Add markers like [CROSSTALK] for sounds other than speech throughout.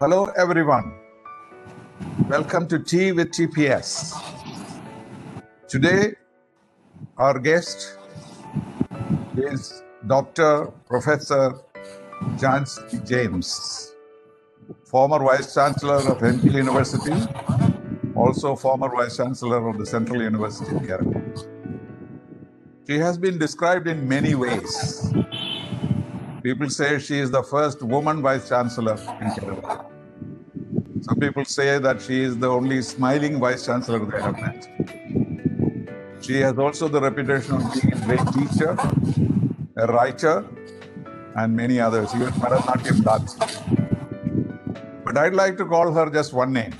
Hello, everyone. Welcome to Tea with TPS. Today, our guest is Dr. Professor Jancy James, former Vice Chancellor of Henry University, also former Vice Chancellor of the Central University of Kerala. She has been described in many ways. People say she is the first woman Vice Chancellor in Kerala. Some people say that she is the only smiling Vice Chancellor they have met. She has also the reputation of being a great teacher, a writer, and many others, even Bharatanatyam dance. But I'd like to call her just one name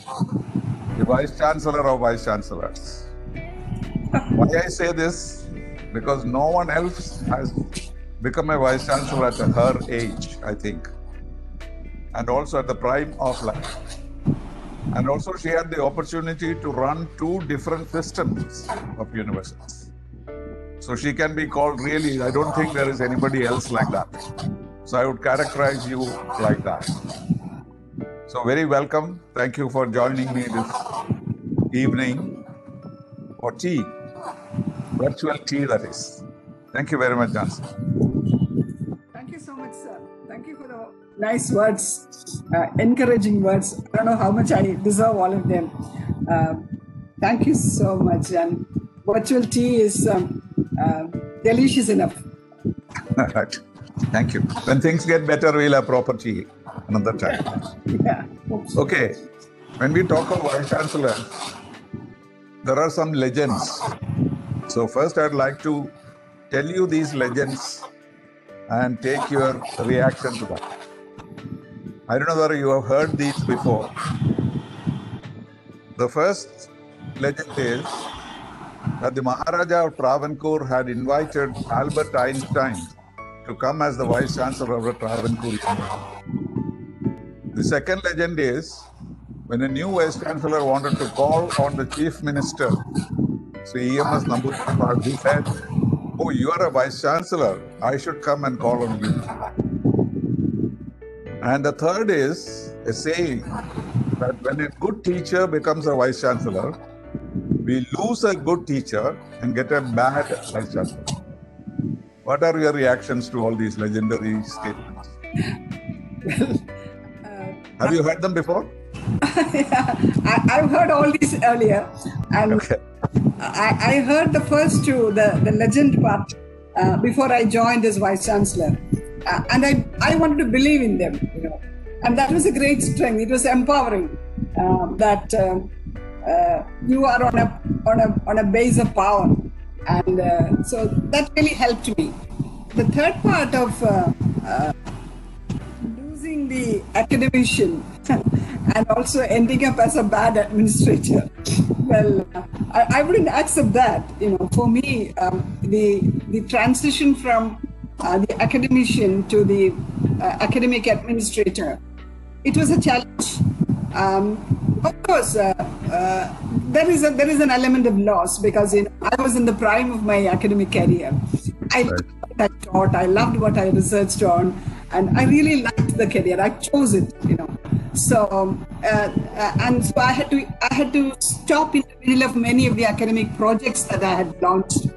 the Vice Chancellor of Vice Chancellors. Why I say this? Because no one else has become a Vice Chancellor at her age, I think, and also at the prime of life. And also, she had the opportunity to run two different systems of universities. So she can be called really, I don't think there is anybody else like that. So I would characterize you like that. So, very welcome. Thank you for joining me this evening for tea, virtual tea, that is. Thank you very much, Johnson. Thank you so much, sir. Thank you for the nice words, uh, encouraging words. I don't know how much I deserve all of them. Um, thank you so much. And virtual tea is um, uh, delicious enough. [LAUGHS] right. Thank you. When things get better, we'll have proper tea another time. Yeah. Okay. When we talk of Vice Chancellor, there are some legends. So, first, I'd like to tell you these legends and take your reaction to that. I don't know whether you have heard these before. The first legend is that the Maharaja of Travancore had invited Albert Einstein to come as the Vice Chancellor of the Travancore. The second legend is when a new Vice Chancellor wanted to call on the Chief Minister, so EMS Namboodiripad, he said, Oh, you are a Vice Chancellor. I should come and call on you. And the third is a saying that when a good teacher becomes a Vice Chancellor, we lose a good teacher and get a bad Vice Chancellor. What are your reactions to all these legendary statements? [LAUGHS] Have you heard them before? [LAUGHS] yeah, I, I've heard all these earlier, and Okay. I, I heard the first two, the, the legend part, uh, before I joined as vice chancellor, uh, and I I wanted to believe in them, you know, and that was a great strength. It was empowering um, that um, uh, you are on a on a on a base of power, and uh, so that really helped me. The third part of uh, uh, the academician and also ending up as a bad administrator. Well, I, I wouldn't accept that. You know, for me, um, the the transition from uh, the academician to the uh, academic administrator, it was a challenge. Um, of course, uh, uh, there is a, there is an element of loss because you know, I was in the prime of my academic career. I Right. loved what I taught, I loved what I researched on, and I really liked the career. I chose it, you know. So um, uh, uh, and so I had to I had to stop in the middle of many of the academic projects that I had launched.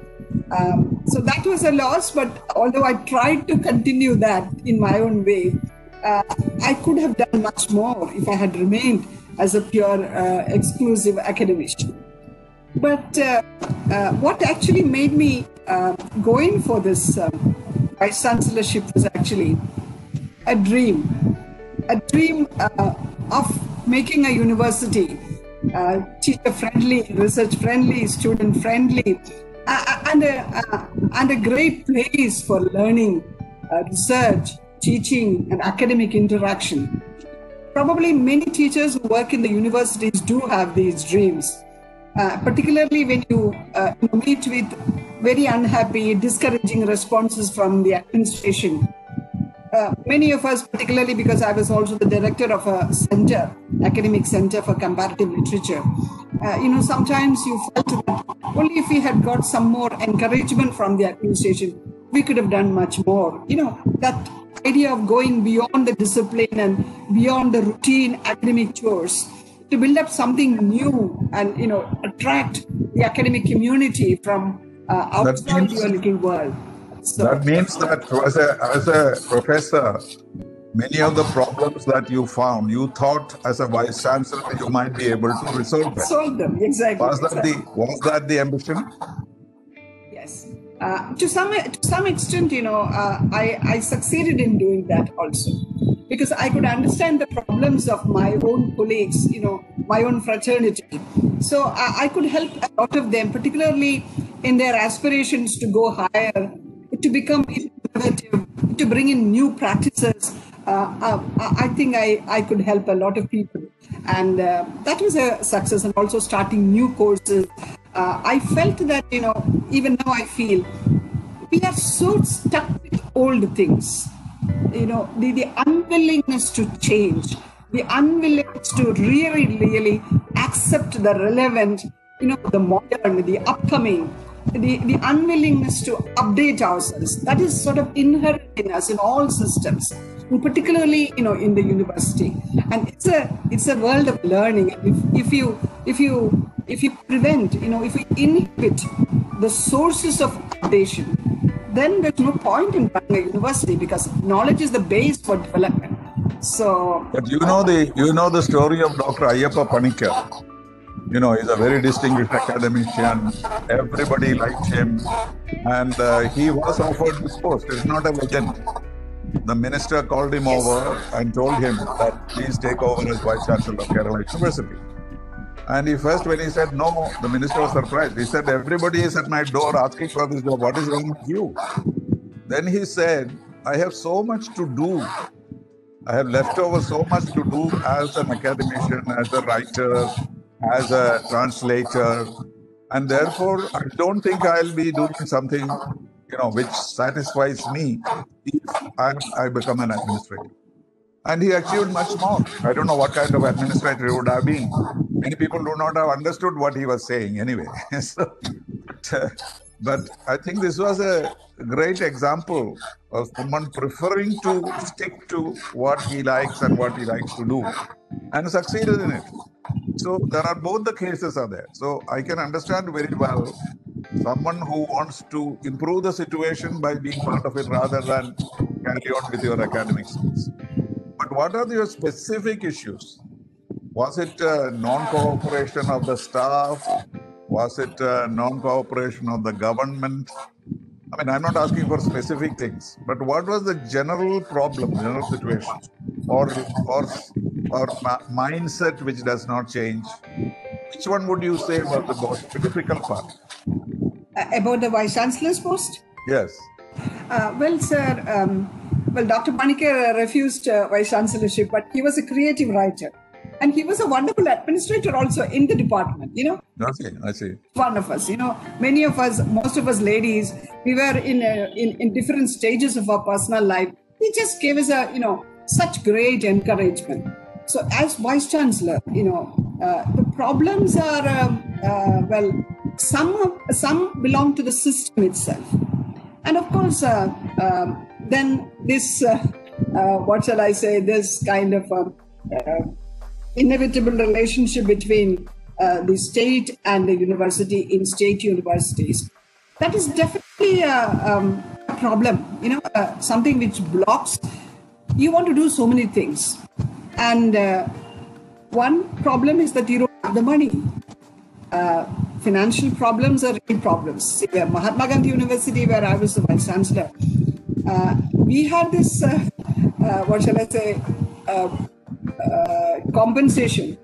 Um, so that was a loss, but although I tried to continue that in my own way, uh, I could have done much more if I had remained as a pure uh, exclusive academician. But uh, uh, what actually made me uh, go in for this um, vice chancellorship was actually a dream, a dream uh, of making a university uh, teacher friendly, research friendly, student friendly, uh, and, a, uh, and a great place for learning, uh, research, teaching, and academic interaction. Probably many teachers who work in the universities do have these dreams. Uh, particularly when you uh, meet with very unhappy, discouraging responses from the administration. Uh, many of us, particularly because I was also the director of a center, academic center for comparative literature, uh, you know, sometimes you felt that only if we had got some more encouragement from the administration, we could have done much more. You know, that idea of going beyond the discipline and beyond the routine academic chores to build up something new and, you know, attract the academic community from uh, outside your little world. So, That means that as a, as a professor, many of the problems that you found, you thought as a vice chancellor you might be able to resolve them. solve them exactly. Was that the was that the ambition? Yes. Uh, to some to some extent, you know, uh, I I succeeded in doing that also, because I could understand the problems of my own colleagues, you know, my own fraternity. So I, I could help a lot of them, particularly in their aspirations to go higher, to become innovative, to bring in new practices. Uh, uh, I I think I, I could help a lot of people. And uh, that was a success, and also starting new courses. Uh, I felt that, you know, even now I feel we are so stuck with old things. You know, the, the unwillingness to change, the unwillingness to really, really accept the relevant, you know, the modern, the upcoming, the, the unwillingness to update ourselves. That is sort of inherent in us in all systems, and particularly, you know, in the university. And it's a it's a world of learning. If, if you if you if you prevent, you know, if you inhibit the sources of updation, then there's no point in running a university because knowledge is the base for development. So But you know the you know the story of Dr. Ayyappa Panikkar. You know, he's a very distinguished academician. Everybody liked him, and uh, he was offered this post. It's not a legend. The minister called him over and told him that please take over as vice chancellor of Kerala University. And he first, when he said no, the minister was surprised. He said, "Everybody is at my door asking for this job. What is wrong with you?" Then he said, "I have so much to do I have left over so much to do as an academician, as a writer, as a translator, and therefore I don't think I'll be doing something, you know, which satisfies me if I, I become an administrator. And he achieved much more. I don't know what kind of administrator he would have been. Many people do not have understood what he was saying anyway. [LAUGHS] so, but, uh, but I think this was a great example of someone preferring to stick to what he likes and what he likes to do and succeeded in it. So there are both the cases are there. So I can understand very well someone who wants to improve the situation by being part of it rather than carry on with your academic skills. But what are your specific issues? Was it uh, non-cooperation of the staff? Was it uh, non-cooperation of the government? I mean, I'm not asking for specific things, but what was the general problem, general situation, or or or ma- mindset which does not change? Which one would you say was the most difficult part? uh, about the vice chancellor's post. Yes. Uh, well, sir, um, well, Dr. Panikkar refused uh, vice chancellorship, but he was a creative writer, and he was a wonderful administrator also in the department. You know, Okay, I see. one of us. You know, many of us, most of us ladies, we were in uh, in in different stages of our personal life. He just gave us a you know such great encouragement. So, as vice chancellor, you know, uh, the problems are um, uh, well, some some belong to the system itself, and of course, uh, um, then this uh, uh, what shall I say? This kind of um, inevitable relationship between the state and the university in state universities. That is definitely a, um, problem, you know, uh, something which blocks. You want to do so many things. And uh, one problem is that you don't have the money. Uh, financial problems are real problems. See, where Mahatma Gandhi University, where I was the vice chancellor, uh, we had this, uh, uh, what shall I say, uh, uh, compensation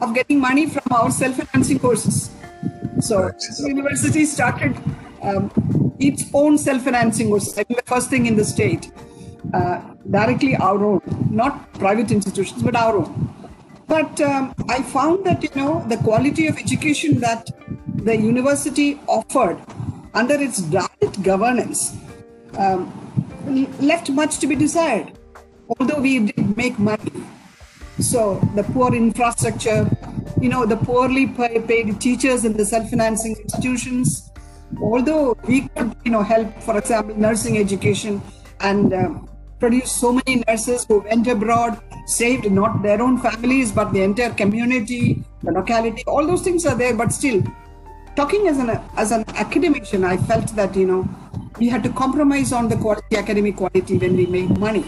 of getting money from our self-financing courses. So the university started um, its own self-financing courses. I think the first thing in the state, uh, directly our own, not private institutions, but our own. But um, I found that you know the quality of education that the university offered under its direct governance um, left much to be desired, although we did make money. So the poor infrastructure, you know, the poorly paid teachers in the self-financing institutions, although we could, you know, help, for example, nursing education and um, produce so many nurses who went abroad, saved not their own families, but the entire community, the locality, all those things are there, but still, talking as an, as an academician, I felt that, you know, we had to compromise on the quality, academic quality when we made money.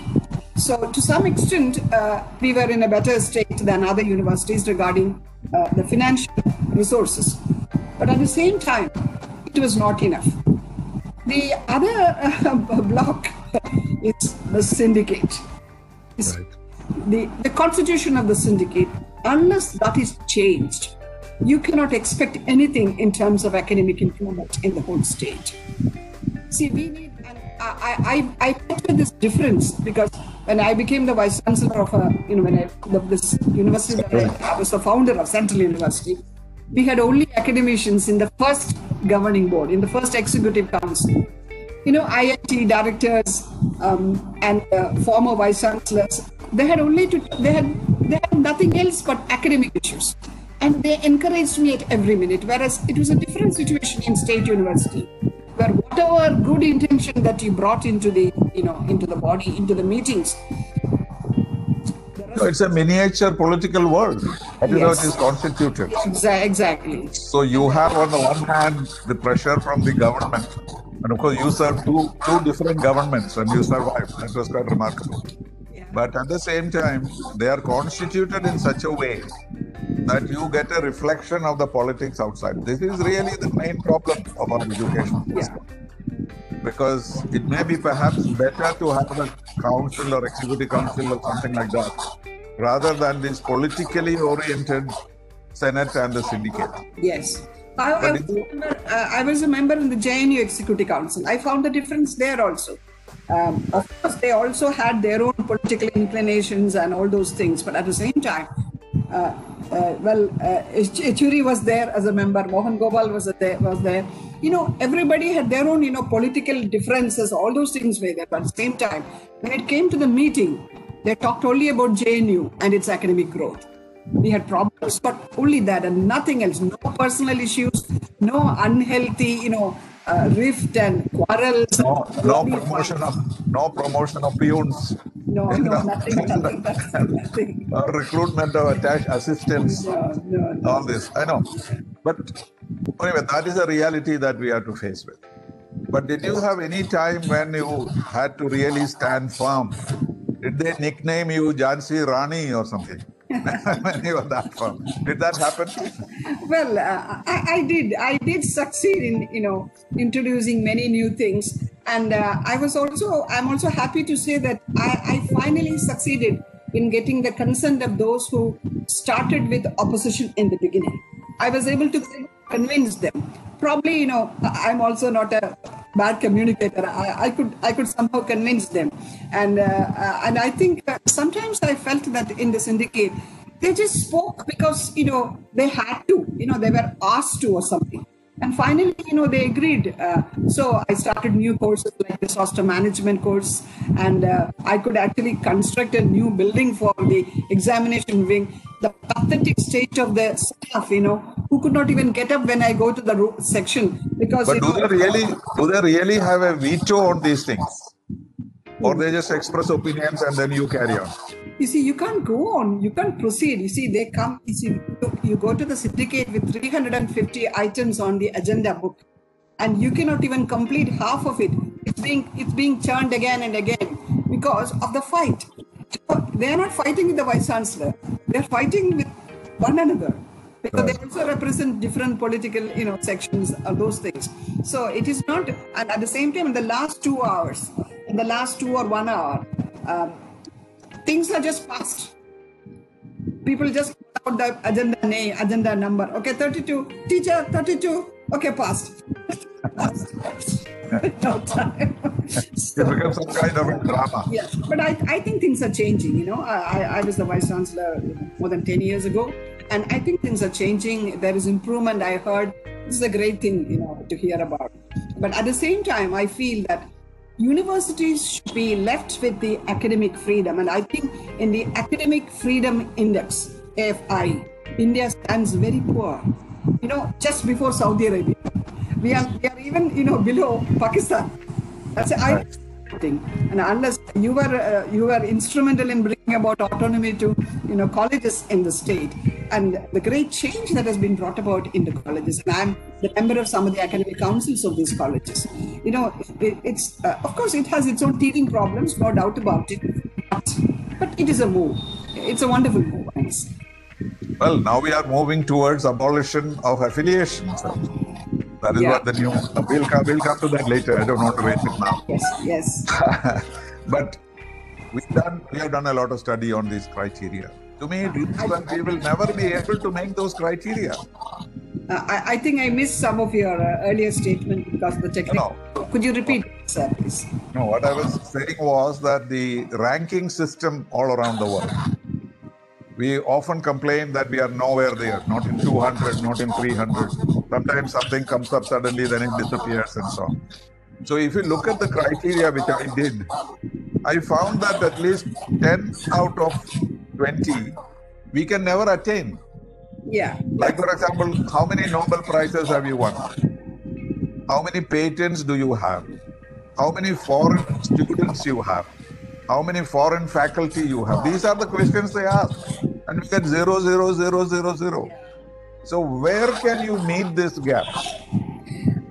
So to some extent, uh, we were in a better state than other universities regarding uh, the financial resources. But at the same time, it was not enough. The other uh, [LAUGHS] block is the syndicate. Right. The, the constitution of the syndicate, unless that is changed, you cannot expect anything in terms of academic improvement in the whole state. See, we need, and I, I, I this difference because when I became the vice chancellor of a, you know, when I, this university, I was the founder of Central University, we had only academicians in the first governing board, in the first executive council. You know, IIT directors um, and uh, former vice chancellors, they had only to, they had, they had nothing else but academic issues. And they encouraged me at every minute, whereas it was a different situation in state university, where whatever good intention that you brought into the, you know, into the body, into the meetings, no, it's a miniature political world. That is yes. how it is constituted. Exactly. So you have on the one hand the pressure from the government, and of course you serve two two different governments and you survived. That was quite remarkable. Yeah. But at the same time, they are constituted in such a way that you get a reflection of the politics outside. This is really the main problem of our education. Yeah because it may be perhaps better to have a council or executive council or something like that rather than this politically oriented senate and the syndicate. Yes. I, I, was member, uh, I, was a member in the JNU Executive Council. I found the difference there also. Um, of course, they also had their own political inclinations and all those things, but at the same time, uh, uh, well, uh, was there as a member, Mohan Gopal was there, was there you know, everybody had their own, you know, political differences, all those things were there. But at the same time, when it came to the meeting, they talked only about JNU and its academic growth. We had problems, but only that and nothing else. No personal issues, no unhealthy, you know, uh, rift and quarrels. No, no promotion of no promotion of peons. No, no, [LAUGHS] nothing, nothing, nothing, nothing. recruitment of attached assistants. No, no, no. All this, I know. But anyway, that is a reality that we have to face with. But did you have any time when you had to really stand firm? Did they nickname you Jhansi Rani or something? [LAUGHS] you were that firm, did that happen? [LAUGHS] Well, uh, I, I, did. I did succeed in you know introducing many new things, and uh, I was also I'm also happy to say that I, I finally succeeded in getting the consent of those who started with opposition in the beginning. I was able to convince them. Probably, you know, I'm also not a bad communicator. I, I could I could somehow convince them, and uh, uh, and I think sometimes I felt that in the syndicate they just spoke because you know they had to, you know, they were asked to or something. And finally, you know, they agreed. Uh, so I started new courses like the disaster management course, and uh, I could actually construct a new building for the examination wing. The pathetic state of the staff, you know, who could not even get up when I go to the section because. But do know, they really do they really have a veto on these things, or they just express opinions and then you carry on? You see, you can't go on, you can't proceed. You see, they come, you see, you go to the syndicate with 350 items on the agenda book, and you cannot even complete half of it. It's being it's being churned again and again because of the fight. They are not fighting with the vice chancellor; they are fighting with one another because they also represent different political, you know, sections or those things. So it is not, and at the same time, in the last two hours, in the last two or one hour. Um, things are just passed. People just put out the agenda name, agenda number. Okay, 32. Teacher, 32. Okay, passed. no time. so, it becomes some kind of a drama. Yes, but I, I think things are changing. You know, I, I was the vice chancellor more than 10 years ago, and I think things are changing. There is improvement. I heard this is a great thing, you know, to hear about. But at the same time, I feel that universities should be left with the academic freedom. And I think in the academic freedom index, AFI, India stands very poor. You know, just before Saudi Arabia. We are, we are even, you know, below Pakistan. That's I. thing. And unless you were uh, you were instrumental in bringing about autonomy to you know colleges in the state, and the great change that has been brought about in the colleges. And I'm the member of some of the academic councils of these colleges. You know, it, it's uh, of course it has its own teething problems, no doubt about it. But, but it is a move. It's a wonderful move. Well, now we are moving towards abolition of affiliation. That is Yeah. what the new. We'll come. We'll come to that later. I don't want to waste it now. Yes, yes. [LAUGHS] but we've done. We have done a lot of study on these criteria. To me, it looks like we will never be able to make those criteria. Uh, I, I think I missed some of your uh, earlier statement because of the technical. Could you repeat, sir, please? No, what I was saying was that the ranking system all around the world. We often complain that we are nowhere there, not in 200, not in 300. Sometimes something comes up suddenly, then it disappears, and so on. So, if you look at the criteria which I did, I found that at least 10 out of 20 we can never attain. Yeah. Like, for example, how many Nobel Prizes have you won? How many patents do you have? How many foreign students you have? How many foreign faculty you have? These are the questions they ask. And we get zero, zero, zero, zero, zero. So, where can you meet this gap?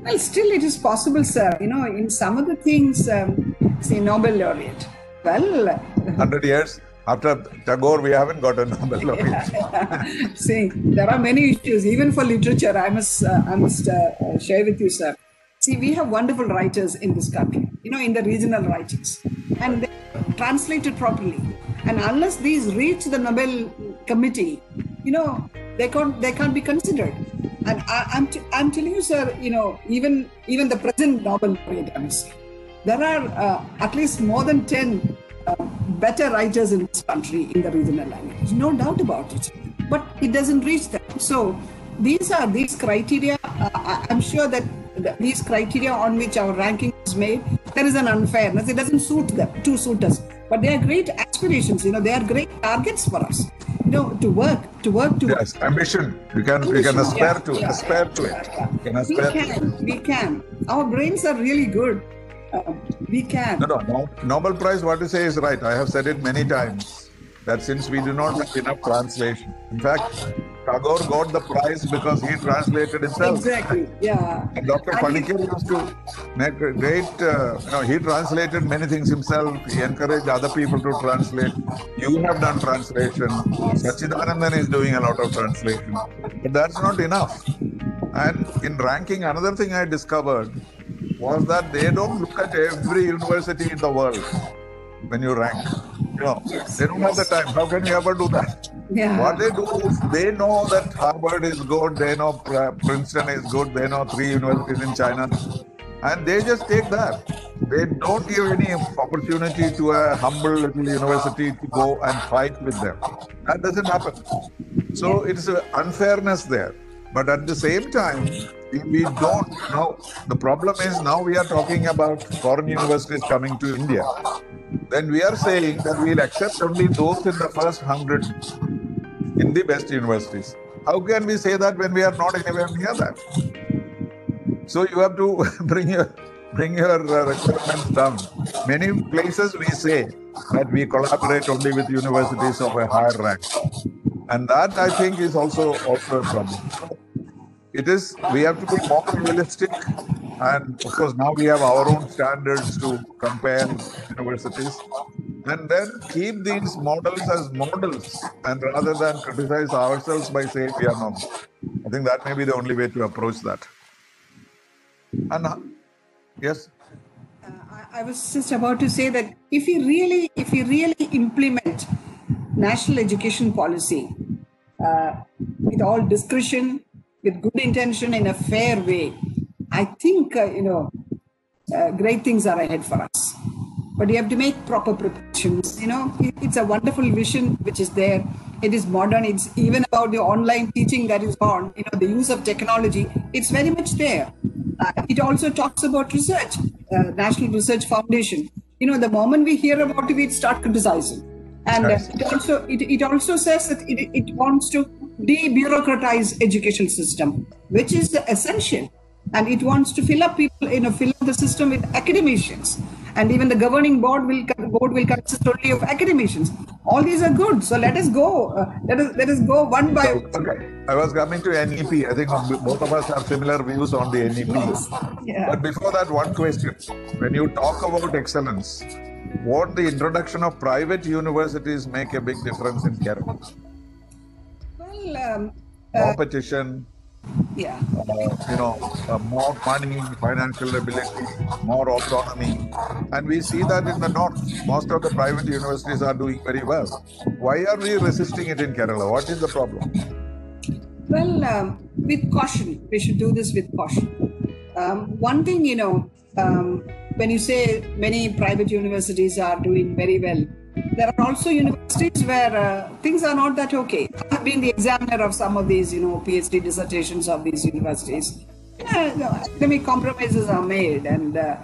Well, still it is possible, sir. You know, in some of the things, um, say Nobel laureate. Well, 100 years after Tagore, we haven't got a Nobel [LAUGHS] laureate. see, there are many issues, even for literature. I must, uh, I must uh, uh, share with you, sir. See, we have wonderful writers in this country. You know, in the regional writings, and they translated properly. And unless these reach the Nobel Committee, you know, they can't, they can't be considered. And I, I'm, t- I'm telling you, sir. You know, even, even the present Nobel laureate, I must say, there are uh, at least more than 10 uh, better writers in this country in the regional language. No doubt about it. But it doesn't reach them. So these are these criteria. Uh, I'm sure that these criteria on which our ranking is made, there is an unfairness. It doesn't suit them, to suit us. But they are great aspirations. You know, they are great targets for us. You know, to work, to work, to Yes, ambition. We can we can aspire yeah, to yeah, aspire to yeah, it. yeah. We can We aspire to it. can, we can. Our brains are really good. Uh, we can. No, no, no. Nobel Prize, what you say is right. I have said it many times that since we do not have enough translation. In fact, Tagore got the prize because he translated himself. Exactly. Yeah. And Dr. Panikkar used to make a great, uh, you know, he translated many things himself. He encouraged other people to translate. You have done translation. Sachidanandan is doing a lot of translation. But that's not enough. And in ranking, another thing I discovered was that they don't look at every university in the world when you rank. You know, they don't have the time. How can you ever do that? Yeah. What they do is they know that Harvard is good, they know Princeton is good, they know three universities in China, and they just take that. They don't give any opportunity to a humble little university to go and fight with them. That doesn't happen. So it's an unfairness there. But at the same time, we, don't know. The problem is now we are talking about foreign universities coming to India. Then we are saying that we'll accept only those in the first hundred in the best universities. How can we say that when we are not anywhere near that? So you have to [LAUGHS] bring your bring your uh, requirements down. Many places we say that we collaborate only with universities of a higher rank, and that I think is also also a problem. It is we have to be more realistic, and of course now we have our own standards to compare universities, and then keep these models as models, and rather than criticize ourselves by saying we are not. I think that may be the only way to approach that. And yes, Uh, I, I was just about to say that if we really, if we really implement national education policy uh, with all discretion, with good intention, in a fair way, I think uh, you know uh, great things are ahead for us. But you have to make proper preparations. You know, it- it's a wonderful vision which is there. It is modern. It's even about the online teaching that is on. You know, the use of technology. It's very much there. Uh, it also talks about research, uh, National Research Foundation. You know, the moment we hear about it, we start criticizing. And uh, it also it, it also says that it, it wants to de-bureaucratize education system, which is essential. And it wants to fill up people, you know, fill up the system with academicians. And even the governing board will board will consist only of academicians. All these are good. So let us go. Uh, let us let us go one by Okay. I was coming to NEP. I think both of us have similar views on the NEP. Yeah. But before that, one question. When you talk about excellence, won't the introduction of private universities make a big difference in Kerala? Um, Competition, yeah. uh, you know, uh, more money, financial ability, more autonomy. And we see that in the north. Most of the private universities are doing very well. Why are we resisting it in Kerala? What is the problem? Well, um, with caution, we should do this with caution. Um, one thing, you know, um, when you say many private universities are doing very well, there are also universities where uh, things are not that okay. I have been the examiner of some of these, you know, PhD dissertations of these universities. Academic compromises are made, and uh,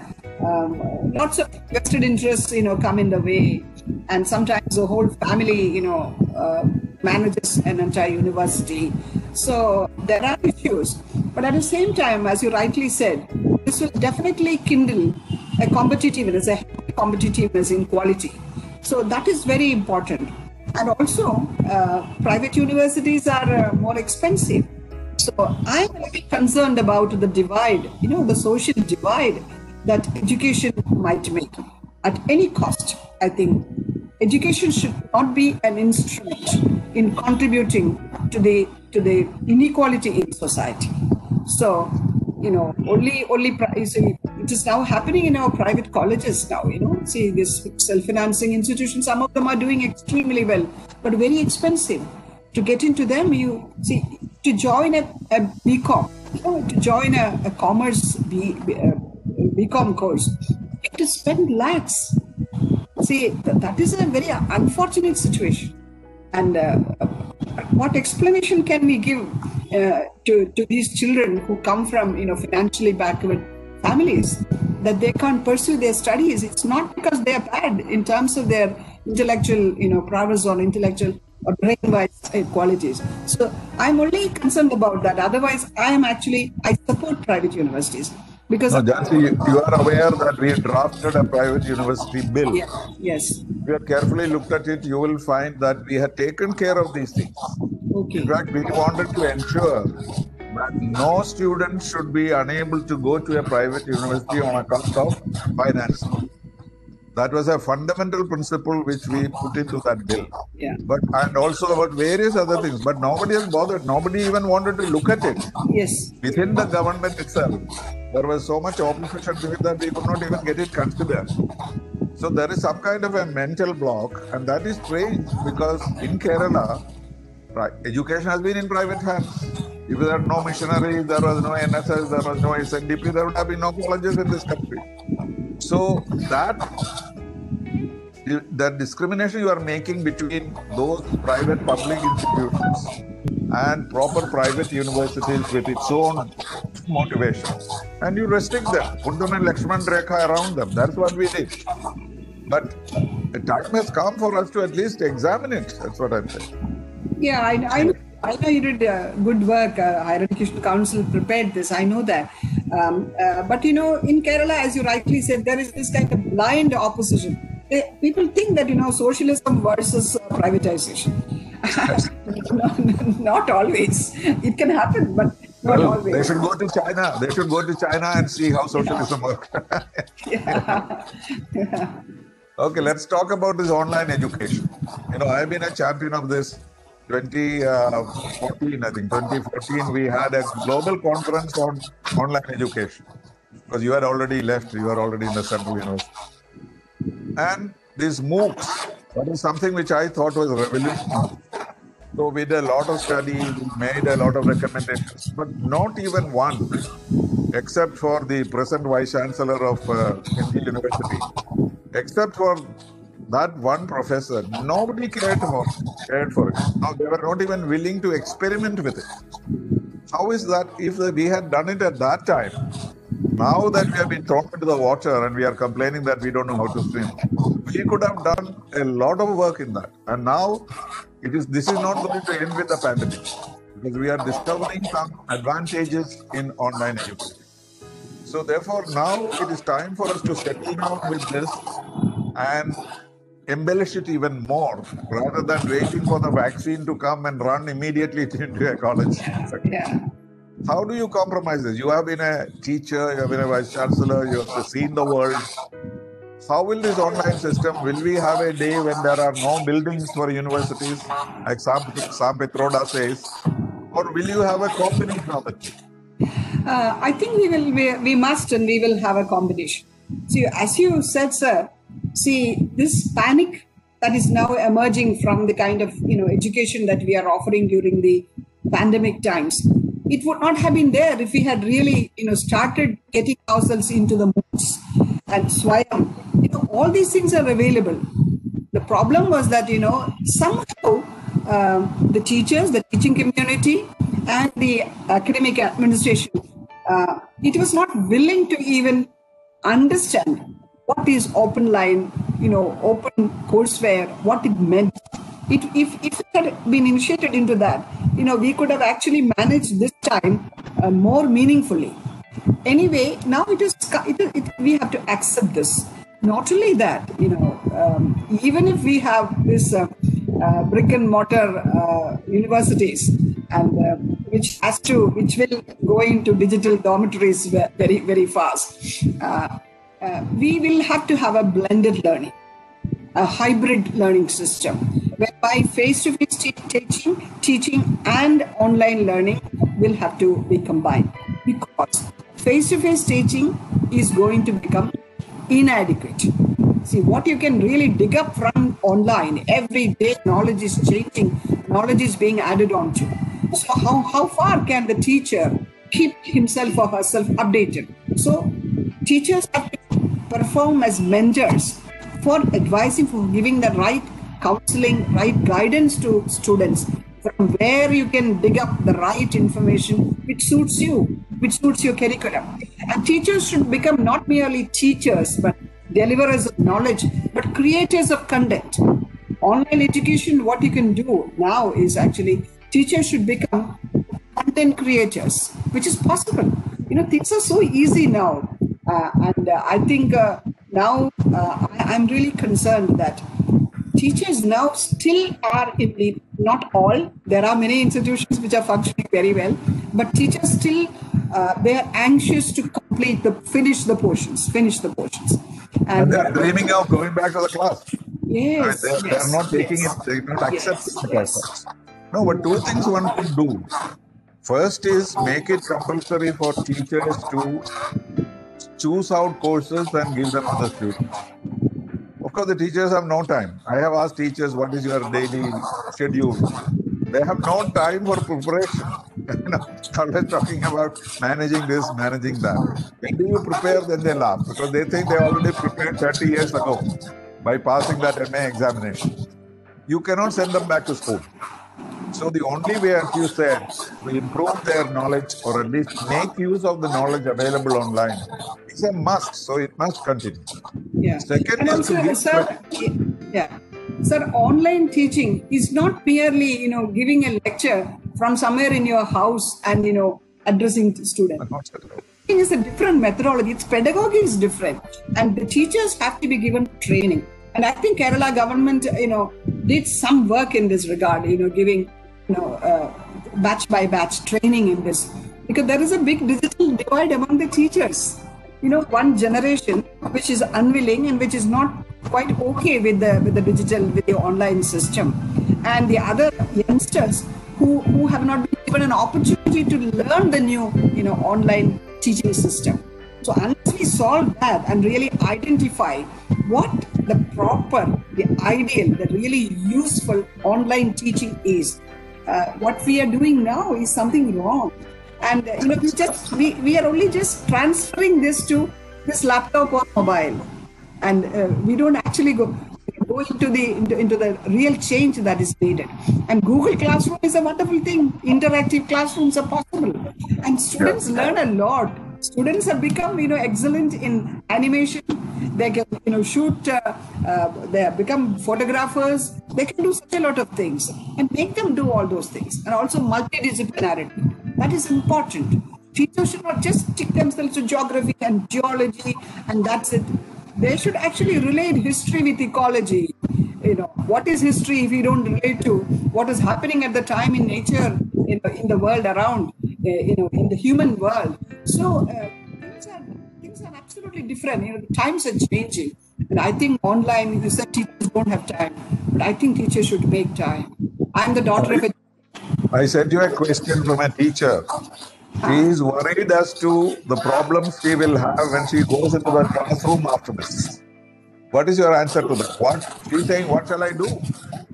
um, lots of vested interests, you know, come in the way, and sometimes the whole family, you know, uh, manages an entire university. So there are issues, but at the same time, as you rightly said, this will definitely kindle a competitiveness, a competitiveness in quality. So that is very important. And also, uh, private universities are uh, more expensive. So I'm a little concerned about the divide, you know, the social divide that education might make at any cost. I think education should not be an instrument in contributing to the to the inequality in society. So, you know, only only it is now happening in our private colleges now. You know, see this self-financing institutions. Some of them are doing extremely well, but very expensive. To get into them, you see to join a, a BCom, you know, to join a, a commerce B, B, uh, BCom course, you have to spend lakhs. See, th- that is a very unfortunate situation. And uh, what explanation can we give uh, to, to these children who come from, you know, financially backward families that they can't pursue their studies? It's not because they are bad in terms of their intellectual, you know, prowess or intellectual or brain-wise uh, qualities. So I'm only concerned about that. Otherwise, I am actually I support private universities because No, Jancy, you, you are aware that we drafted a private university bill. yes, If you have carefully looked at it, you will find that we had taken care of these things. okay, In fact, we wanted to ensure no student should be unable to go to a private university on account of finance. That was a fundamental principle which we put into that bill. yeah, But and also about various other things. But nobody has bothered. Nobody even wanted to look at it. yes, Within the government itself, there was so much opposition to it that we could not even get it considered. So there is some kind of a mental block, and that is strange because in Kerala, right, education has been in private hands. If there are no missionaries, there was no NSS, there was no SNDP, there would have been no colleges in this country. So that the discrimination you are making between those private public institutions and proper private universities with its own motivations. And you restrict them, put them in Lakshman Rekha around them. That's what we did. But the time has come for us to at least examine it. That's what I'm saying. Yeah, I, I, I know you did uh, good work. Uh, Higher Education Council prepared this. I know that. Um, uh, but you know, in Kerala, as you rightly said, there is this kind of blind opposition. They, people think that you know socialism versus uh, privatization. no, [LAUGHS] not always. It can happen, but not They always. should go to China. They should go to China and see how socialism works. [LAUGHS] Yeah. [LAUGHS] Okay, let's talk about this online education. You know, I've been a champion of this. 2014, I think, 2014, we had a global conference on online education because you had already left, you were already in the Central University. And these MOOCs, that is something which I thought was revolutionary. So we did a lot of studies, we made a lot of recommendations, but not even one, except for the present Vice Chancellor of uh, University, except for that one professor, nobody cared for cared for it. Now they were not even willing to experiment with it. How is that? If we had done it at that time, Now that we have been thrown into the water and we are complaining that we don't know how to swim, we could have done a lot of work in that. And now it is this is not going to end with the pandemic because we are discovering some advantages in online education. So therefore now it is time for us to settle down with this and embellish it even more rather than waiting for the vaccine to come and run immediately [LAUGHS] into a college. Yeah. How do you compromise this? You have been a teacher, you have been a vice chancellor, you have seen the world. How will this online system, will we have a day when there are no buildings for universities, like Sam, Sam Pitroda says, or will you have a combination of two? Uh, I think we will, we, we must and we will have a combination. See, as you said, sir, see, this panic that is now emerging from the kind of, you know, education that we are offering during the pandemic times, it would not have been there if we had really, you know, started getting ourselves into the MOOCs and Swayam. You know, all these things are available. The problem was that, you know, somehow um, the teachers, the teaching community, and the academic administration, uh, it was not willing to even understand what is open line, you know, open courseware, what it meant. It, if, if it had been initiated into that, you know, we could have actually managed this time uh, more meaningfully. Anyway, now it is, it, it, we have to accept this. Not only that, you know, um, even if we have this uh, uh, brick and mortar uh, universities, and uh, which has to, which will go into digital dormitories very, very fast. Uh, we will have to have a blended learning, a hybrid learning system, whereby face-to-face teaching, teaching and online learning will have to be combined because face-to-face teaching is going to become inadequate. See, what you can really dig up from online, every day knowledge is changing, knowledge is being added on to. So how, how far can the teacher keep himself or herself updated? So teachers have to perform as mentors for advising, for giving the right counseling, right guidance to students from where you can dig up the right information which suits you, which suits your curriculum. And teachers should become not merely teachers, but deliverers of knowledge, but creators of content. Online education, what you can do now is actually teachers should become content creators, which is possible. You know, things are so easy now. Uh, and uh, I think uh, now I, am really concerned that teachers now still are in the, not all, there are many institutions which are functioning very well, but teachers still, they are anxious to complete the, finish the portions, finish the portions. And, and they're dreaming of going back to the class. Yes, they're, yes, they're, not taking yes. it, they're not accepting yes. it. No, but two things one could do. First is make it compulsory for teachers to choose out courses and give them to the students. Of course, the teachers have no time. I have asked teachers, what is your daily schedule? They have no time for preparation. [LAUGHS] you always talking about managing this, managing that. When do you prepare? Then they laugh because they think they already prepared 30 years ago by passing that MA examination. You cannot send them back to school. So the only way, as you said, to improve their knowledge or at least make use of the knowledge available online is a must. So it must continue. Yeah. Second and is also, to sir, yeah. Sir, online teaching is not merely, you know, giving a lecture from somewhere in your house and, you know, addressing students. It's a different methodology. Its pedagogy is different. And the teachers have to be given training. And I think Kerala government, you know, did some work in this regard, you know, giving, you know, uh, batch by batch training in this. Because there is a big digital divide among the teachers. You know, one generation which is unwilling and which is not quite okay with the with the digital, with the online system. And the other youngsters who, who have not been given an opportunity to learn the new, you know, online teaching system. So unless we solve that and really identify what the proper, the ideal, the really useful online teaching is, uh, what we are doing now is something wrong. And uh, you know, we just we, we are only just transferring this to this laptop or mobile, and uh, we don't actually go go into the into, into the real change that is needed. And Google Classroom is a wonderful thing. Interactive classrooms are possible, and students learn a lot students have become, you know, excellent in animation. They can, you know, shoot. Uh, uh, they become photographers. They can do such a lot of things, and make them do all those things, and also multidisciplinarity. That is important. Teachers should not just stick themselves to geography and geology, and that's it. They should actually relate history with ecology. You know, what is history if you don't relate to what is happening at the time in nature, in the, in the world around, uh, you know, in the human world. So uh, absolutely different. You know, the times are changing, and I think online. You said teachers don't have time, but I think teachers should make time. I'm the daughter of a I sent you a question from a teacher. She is worried as to the problems she will have when she goes into the classroom after this. What is your answer to that? What she's saying, what shall I do?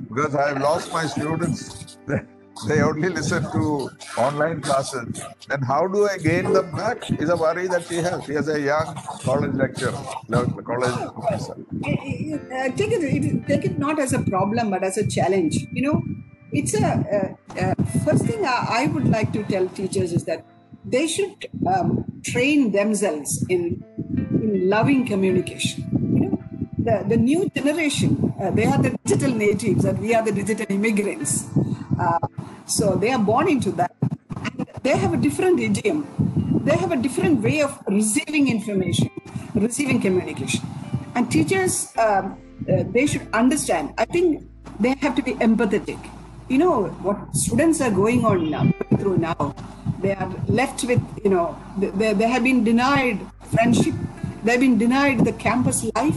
Because I have lost my students. [LAUGHS] They only listen to online classes. And how do I gain them back? Is a worry that she has. She has a young college lecturer, college professor. uh, take it, take it not as a problem but as a challenge you know it's a uh, uh, first thing I, I would like to tell teachers is that they should um, train themselves in in loving communication you know the, the new generation uh, they are the digital natives and we are the digital immigrants uh, so they are born into that. And they have a different idiom. They have a different way of receiving information receiving communication. And teachers um, uh, they should understand. I think they have to be empathetic. You know what students are going on now through now they are left with you know they, they have been denied friendship. They've been denied the campus life.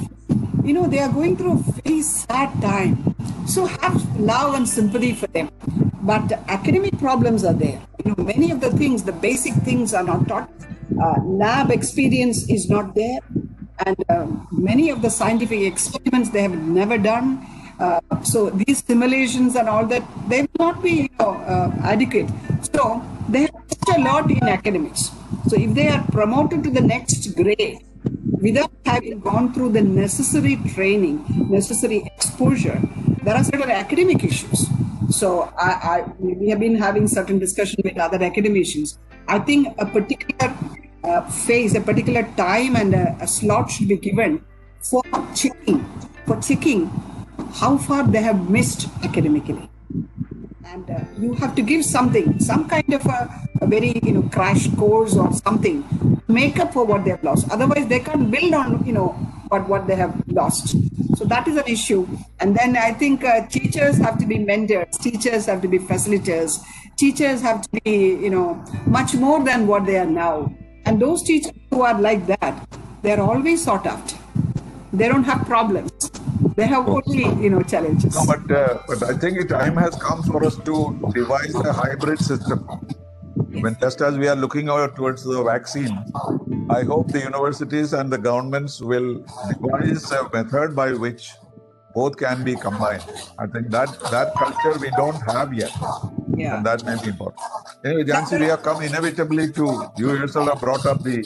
You know they are going through a very sad time so have love and sympathy for them. But academic problems are there. You know many of the things the basic things are not taught. Uh, lab experience is not there. And um, many of the scientific experiments they have never done. Uh, so these simulations and all that they will not be you know, uh, adequate. So they have a lot in academics. So if they are promoted to the next grade without having gone through the necessary training necessary exposure there are certain academic issues so I, I we have been having certain discussion with other academicians i think a particular uh, phase, a particular time and a, a, slot should be given for checking, for checking how far they have missed academically. And uh, you have to give something, some kind of a, a, very, you know, crash course or something, make up for what they have lost. Otherwise, they can't build on, you know, what, what they have lost. So that is an issue. And then I think uh, teachers have to be mentors, teachers have to be facilitators, teachers have to be, you know, much more than what they are now. And those teachers who are like that, they're always sought after. They don't have problems. They have only, you know, challenges. No, but uh, but I think the time has come for us to devise a hybrid system. When just as we are looking out towards the vaccine, I hope the universities and the governments will devise a method by which both can be combined. I think that that culture we don't have yet. Yeah. And that may be important. Anyway, Jancy, we have come inevitably to you yourself have brought up the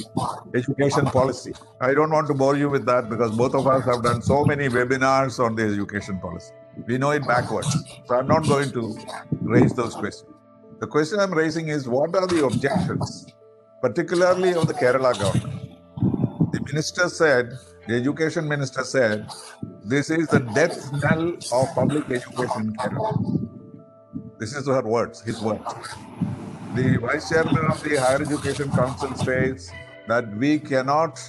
education policy. I don't want to bore you with that because both of us have done so many webinars on the education policy. We know it backwards. So I'm not going to raise those questions. The question I'm raising is what are the objections, particularly of the Kerala government? The minister said, the education minister said, this is the death knell of public education in Kerala. This is her words, his words. The vice chairman of the Higher Education Council says that we cannot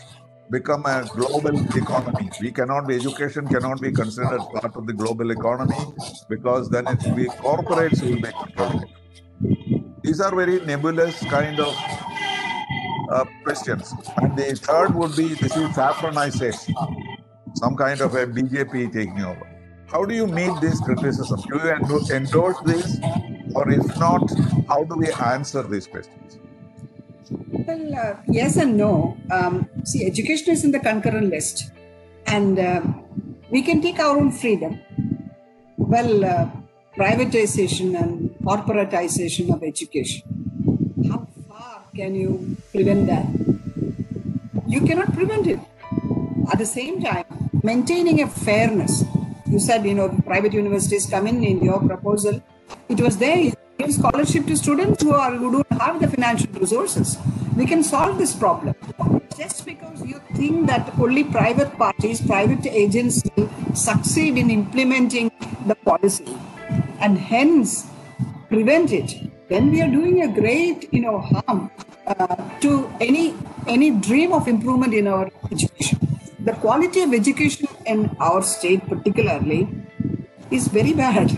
become a global economy. We cannot be, education cannot be considered part of the global economy because then it will be corporates will controlling it. These are very nebulous kind of uh, questions. And the third would be this is saffronization, some kind of a BJP taking over. How do you meet this criticism? Do you endo- endorse this? Or if not, how do we answer these questions? Well, uh, yes and no. Um, see, education is in the concurrent list, and uh, we can take our own freedom. Well, uh, privatization and corporatization of education. Can you prevent that? You cannot prevent it. At the same time, maintaining a fairness. You said, you know, private universities come in in your proposal. It was there. Give scholarship to students who are who don't have the financial resources. we can solve this problem. Just because you think that only private parties, private agents will succeed in implementing the policy and hence prevent it, then we are doing a great, you know, harm uh, to any any dream of improvement in our education. The quality of education in our state, particularly, is very bad.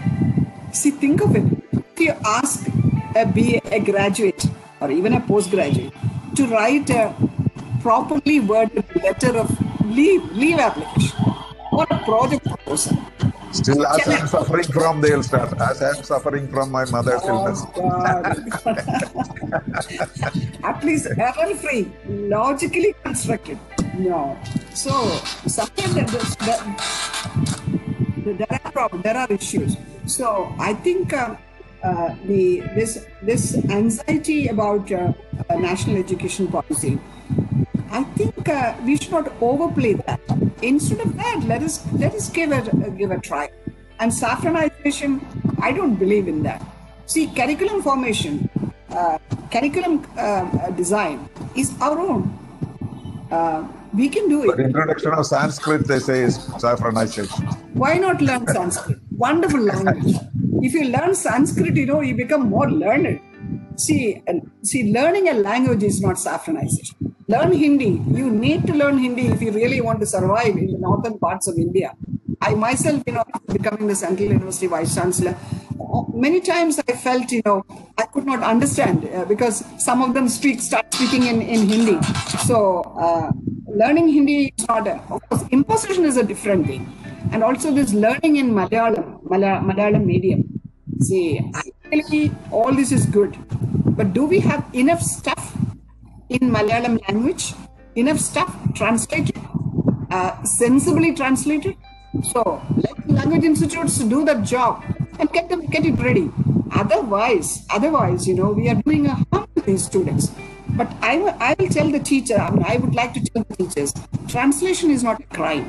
See, think of it. If you ask a BA, a graduate, or even a postgraduate, to write a properly worded letter of leave, leave application or a project proposal. Still, as I'm suffering from, they'll start. As I'm suffering from my mother's illness. Oh, God. [LAUGHS] At least error free, logically constructed. No. So, sometimes there, there, there are problems, there are issues. So, I think uh, uh, the this this anxiety about uh, uh, national education policy I think uh, we should not overplay that. Instead of that, let us let us give it uh, give a try. And saffronization, I don't believe in that. See, curriculum formation, uh, curriculum uh, design is our own. Uh, we can do But it. introduction of Sanskrit, they say, is saffronization. Why not learn Sanskrit? Wonderful language. If you learn Sanskrit, you know you become more learned. See, see, learning a language is not saffronization. Learn Hindi. You need to learn Hindi if you really want to survive in the northern parts of India. I myself, you know, becoming the Central University Vice Chancellor, many times I felt, you know, I could not understand uh, because some of them speak, start speaking in, in Hindi. So, uh, learning Hindi is not, a, of course, imposition is a different thing. And also this learning in Malayalam, Malayalam medium. See, actually, all this is good. But do we have enough stuff in Malayalam language? Enough stuff translated, uh, sensibly translated? So let language institutes do that job and get them get it ready. Otherwise, otherwise, you know, we are doing a harm to these students. But I I will tell the teacher, I mean, I would like to tell the teachers, translation is not a crime.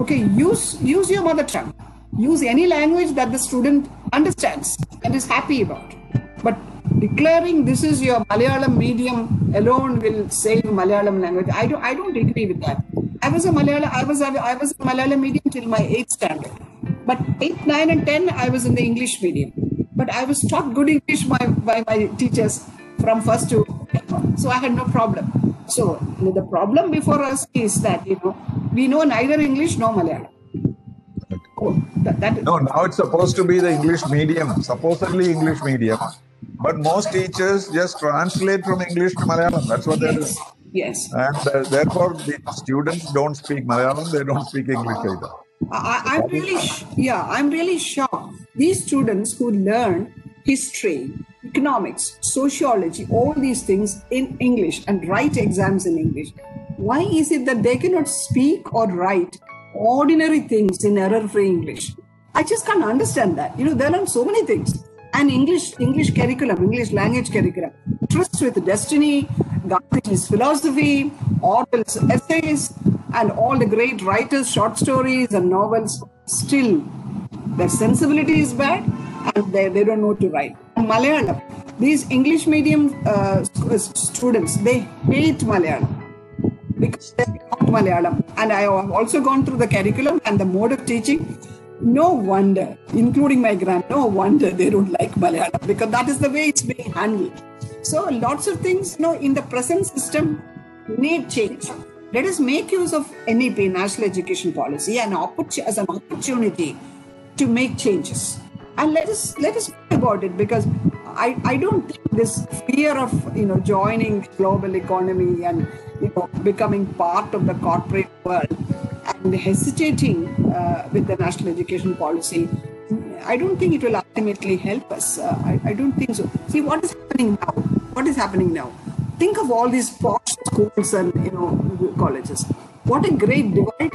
Okay, use use your mother tongue. Use any language that the student understands and is happy about. But declaring this is your Malayalam medium alone will save Malayalam language. I don't I don't agree with that. I was a Malayalam I was a, I was a Malayalam medium till my eighth standard. But eighth, nine, and ten I was in the English medium. But I was taught good English by, by my teachers from first to so I had no problem. So the problem before us is that you know we know neither English nor Malayalam. Oh, that, that, No, now it's supposed to be the English medium, supposedly English medium. But most teachers just translate from English to Malayalam. That's what they're doing. yes. And uh, therefore, the students don't speak Malayalam, they don't speak English either. I, I'm really, sh- yeah, I'm really shocked. These students who learn history, economics, sociology, all these things in English and write exams in English, why is it that they cannot speak or write ordinary things in error-free English? I just can't understand that. You know, they learn so many things. And English, English curriculum, English language curriculum, trysts with destiny, Gandhi's philosophy, Orwell's essays, and all the great writers, short stories and novels, still their sensibility is bad and they, they don't know to write. Malayalam, these English medium uh, students, they hate Malayalam because they know Malayalam. And I have also gone through the curriculum and the mode of teaching. No wonder, including my grand, no wonder they don't like Malayalam because that is the way it's being handled. So lots of things, you know, in the present system need change. Let us make use of NEP, National Education Policy, an opportu- as an opportunity to make changes. And let us let us think about it because I, I don't think this fear of you know joining global economy and you know becoming part of the corporate world and hesitating uh, with the national education policy I don't think it will ultimately help us. Uh, I, I don't think so. See what is happening now. What is happening now? Think of all these posh schools and you know colleges. What a great divide.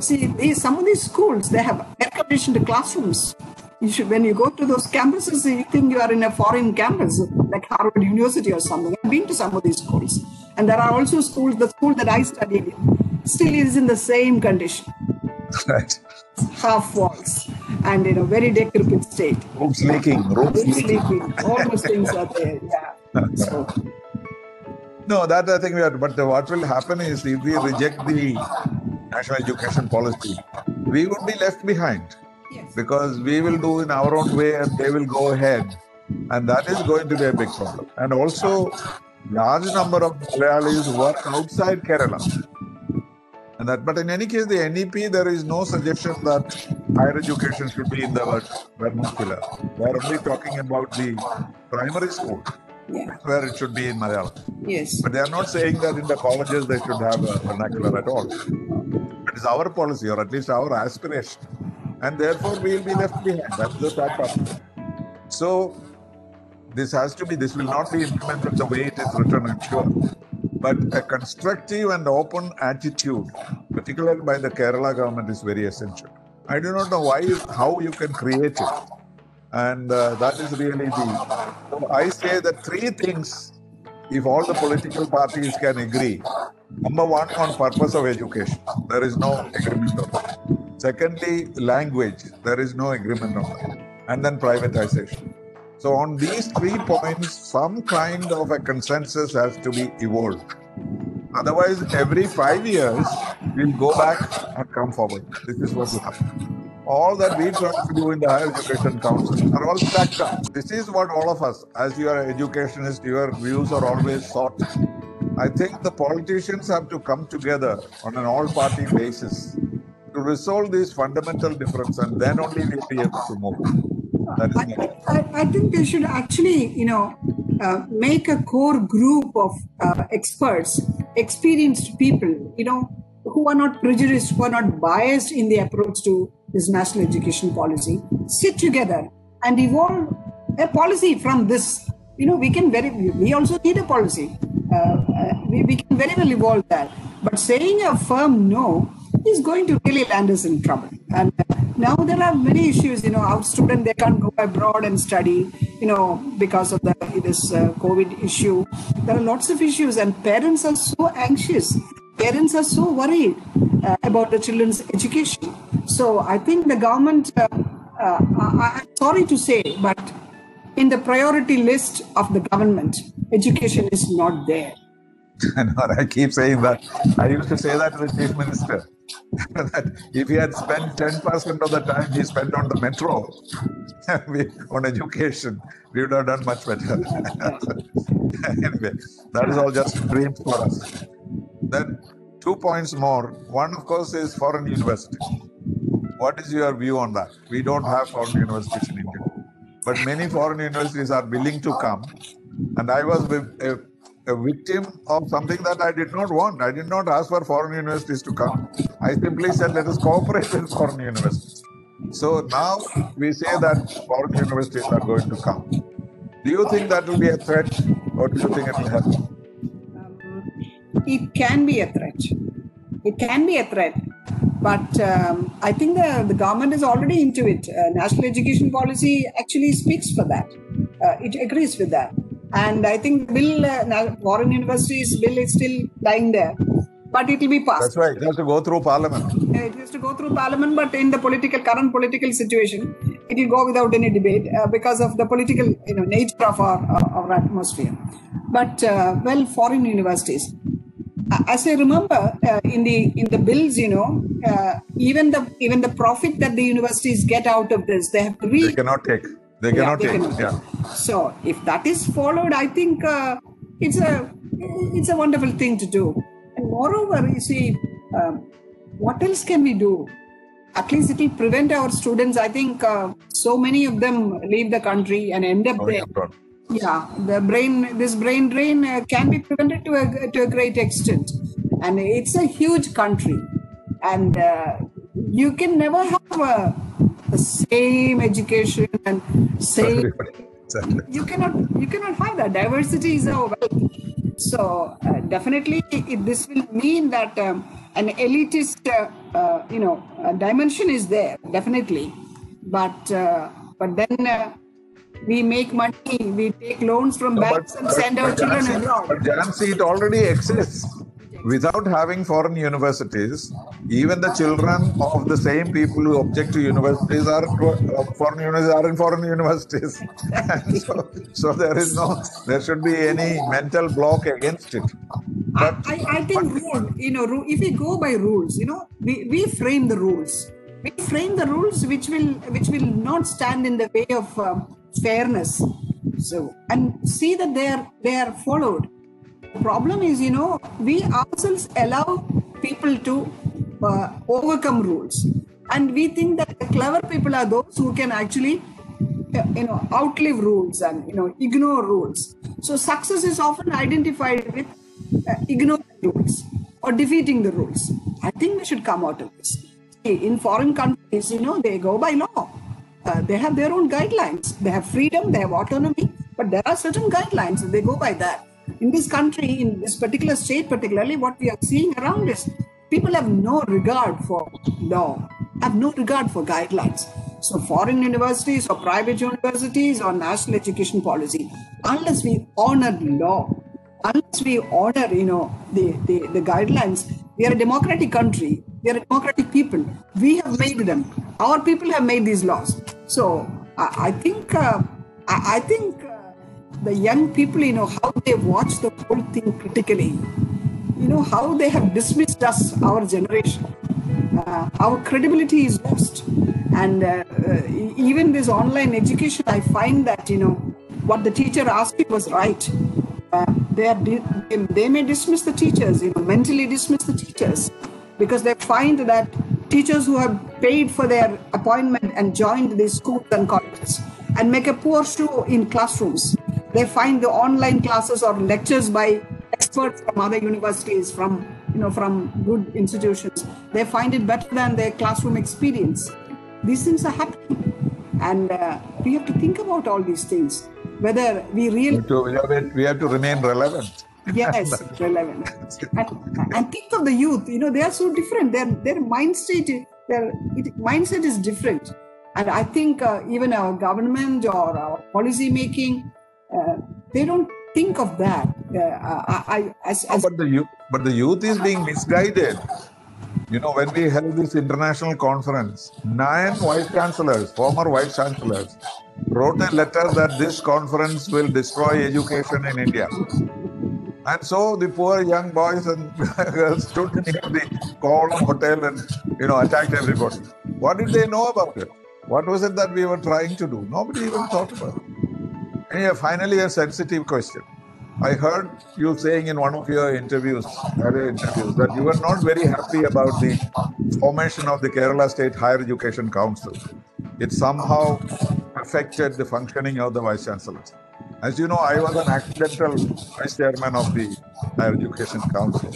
See, these, some of these schools they have air conditioned classrooms. You should, when you go to those campuses, you think you are in a foreign campus, like Harvard University or something. I've been to some of these schools, and there are also schools. The school that I studied in still is in the same condition Right. half walls and in a very decrepit state. Rooms leaking, Rooms leaking. all those things are there. [LAUGHS] Yeah. So, No, that I think we are. But the, what will happen is if we reject the national education policy, we would be left behind Yes. because we will do in our own way and they will go ahead, and that is going to be a big problem. And also, large number of Malayalis work outside Kerala. And that, but in any case, the NEP there is no suggestion that higher education should be in the vernacular. They are only talking about the primary school Yeah. where it should be in Malayalam. Yes. But they are not saying that in the colleges they should have a vernacular at all. It is our policy, or at least our aspiration. And therefore, we will be left behind. That's the sad part. So, this has to be, this will not be implemented the way it is written, I'm sure. But a constructive and open attitude, particularly by the Kerala government, is very essential. I do not know why, how you can create it. And uh, that is really the. So I say that three things, if all the political parties can agree. Number one, on purpose of education, there is no agreement on that. Secondly, language, there is no agreement on that. And then privatization. So on these three points, some kind of a consensus has to be evolved. Otherwise, every five years, we'll go back and come forward. This is what will happen all that we try to do in the Higher Education Council are all stacked up. This is what all of us, as you are educationists, your views are always sought. I think the politicians have to come together on an all-party basis to resolve this fundamental difference, and then only we'll be able to move. I. I, I think they should actually, you know, uh, make a core group of uh, experts, experienced people, you know, who are not prejudiced, who are not biased in the approach to this national education policy, sit together and evolve a policy from this. You know, we can very, we also need a policy. Uh, uh, we, we can very well evolve that. But saying a firm no is going to really land us in trouble. And uh, now there are many issues. You know, our student they can't go abroad and study. You know, because of the this uh, COVID issue. There are lots of issues, and parents are so anxious. Parents are so worried uh, about the children's education. So I think the government. Uh, uh, I, I'm sorry to say, but in the priority list of the government, education is not there. [LAUGHS] Know, I keep saying that. I used to say that to the chief minister. that if he had spent 10% of the time he spent on the metro [LAUGHS] on education, we would have done much better. [LAUGHS] anyway, that is all just dreams for us. Then, two points more. One, of course, is foreign universities. What is your view on that? We don't have foreign universities in India, but many foreign universities are willing to come. And I was with a, a victim of something that I did not want. I did not ask for foreign universities to come. I simply said, let us cooperate with foreign universities. So now we say that foreign universities are going to come. Do you think that will be a threat, or do you think it will help? it can be a threat. It can be a threat. But um, I think the, the government is already into it. Uh, national education policy actually speaks for that. Uh, it agrees with that. And I think bill, uh, now foreign universities bill is still lying there. But it will be passed. That's right. It has to go through parliament. It has to go through parliament, but in the political current political situation, it will go without any debate uh, because of the political you know nature of our uh, our atmosphere. But uh, well, foreign universities, as I remember uh, in the in the bills, you know, uh, even the even the profit that the universities get out of this, they have to They cannot take. They yeah, cannot they take. cannot. Yeah. So if that is followed, I think uh, it's a it's a wonderful thing to do. And moreover, you see, um, what else can we do? At least it will prevent our students. I think uh, so many of them leave the country and end up Oh, there. yeah. Yeah, the brain, this brain drain uh, can be prevented to a to a great extent, and it's a huge country, and uh, you can never have uh, the same education and same Everybody. Exactly. you cannot you cannot have that diversity is our wealth so uh, definitely it, this will mean that um, an elitist uh, uh, you know uh, dimension is there definitely but uh, but then uh, we make money we take loans from banks and send our children Jancy- abroad But Jancy, it already exists. It without having foreign universities, even the children of the same people who object to universities are foreign universities are in foreign universities. [LAUGHS] so, so there is no, there should be any mental block against it. But, I, I think rule, you know, if we go by rules, you know, we, we frame the rules. We frame the rules which will which will not stand in the way of um, fairness. So and see that they are they are followed problem is, you know, we ourselves allow people to uh, overcome rules. And we think that the clever people are those who can actually, uh, you know, outlive rules and, you know, ignore rules. So success is often identified with uh, ignoring rules or defeating the rules. I think we should come out of this. In foreign countries, you know, they go by law. Uh, they have their own guidelines. They have freedom, they have autonomy, but there are certain guidelines, they go by that in this country, in this particular state, particularly, what we are seeing around is people have no regard for law, have no regard for guidelines. So, foreign universities or private universities or national education policy, unless we honor law, unless we honor, you know, the, the, the guidelines, we are a democratic country. We are a democratic people. We have made them. Our people have made these laws. So, I, I think, uh, I, I think the young people, you know, how they watch the whole thing critically, you know, how they have dismissed us, our generation. Uh, our credibility is lost. And uh, uh, even this online education, I find that, you know, what the teacher asked me was right. Uh, they, are they may dismiss the teachers, you know, mentally dismiss the teachers because they find that teachers who have paid for their appointment and joined these schools and colleges and make a poor show in classrooms they find the online classes or lectures by experts from other universities, from you know, from good institutions. They find it better than their classroom experience. These things are happening, and uh, we have to think about all these things. Whether we really we have to remain relevant. Yes, relevant. And, and think of the youth. You know, they are so different. Their their mind state, their mindset is different. And I think uh, even our government or our policy making they don't think of that. Uh, I, I, as, as but the youth, but the youth is being misguided. You know, when we held this international conference, nine vice chancellors, former vice chancellors, wrote a letter that this conference will destroy education in India. And so the poor young boys and [LAUGHS] girls stood near the Kovalam Hotel and, you know, attacked everybody. What did they know about it? What was it that we were trying to do? Nobody even thought about it. And finally, a sensitive question. I heard you saying in one of your interviews, interviews, that you were not very happy about the formation of the Kerala State Higher Education Council. It somehow affected the functioning of the vice chancellors. As you know, I was an accidental vice chairman of the Higher Education Council.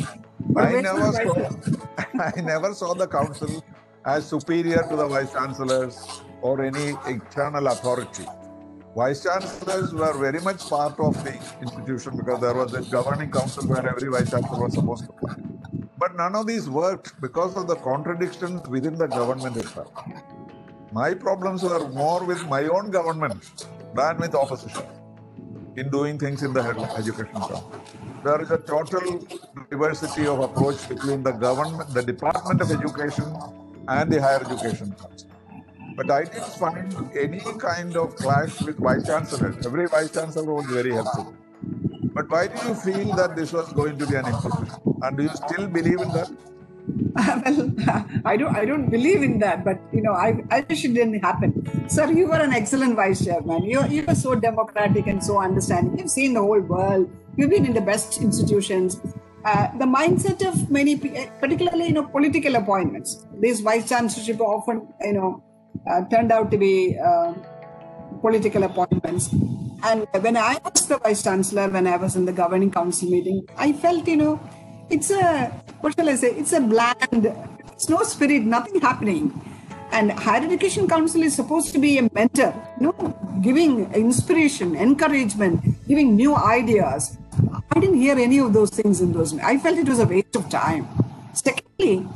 I never, saw, [LAUGHS] I never saw the council as superior to the vice chancellors or any external authority vice chancellors were very much part of the institution because there was a governing council where every vice chancellor was supposed to. But none of these worked because of the contradictions within the government itself. My problems were more with my own government than with opposition in doing things in the education council. There is a total diversity of approach between the government, the Department of Education, and the Higher Education Council. But I didn't find any kind of clash with vice chancellor. Every vice chancellor was very helpful. But why do you feel that this was going to be an institution? And do you still believe in that? [LAUGHS] well, I don't. I don't believe in that. But you know, I, I wish it didn't happen. Sir, you were an excellent vice chairman. You you were so democratic and so understanding. You've seen the whole world. You've been in the best institutions. Uh, the mindset of many, particularly you know, political appointments. These vice chancellorship often you know turned out to be uh, political appointments. And when I was the vice chancellor, when I was in the governing council meeting, I felt, you know, it's a, what shall I say, it's a bland, it's no spirit, nothing happening. And higher education council is supposed to be a mentor, you know, giving inspiration, encouragement, giving new ideas. I didn't hear any of those things in those. I felt it was a waste of time. Secondly,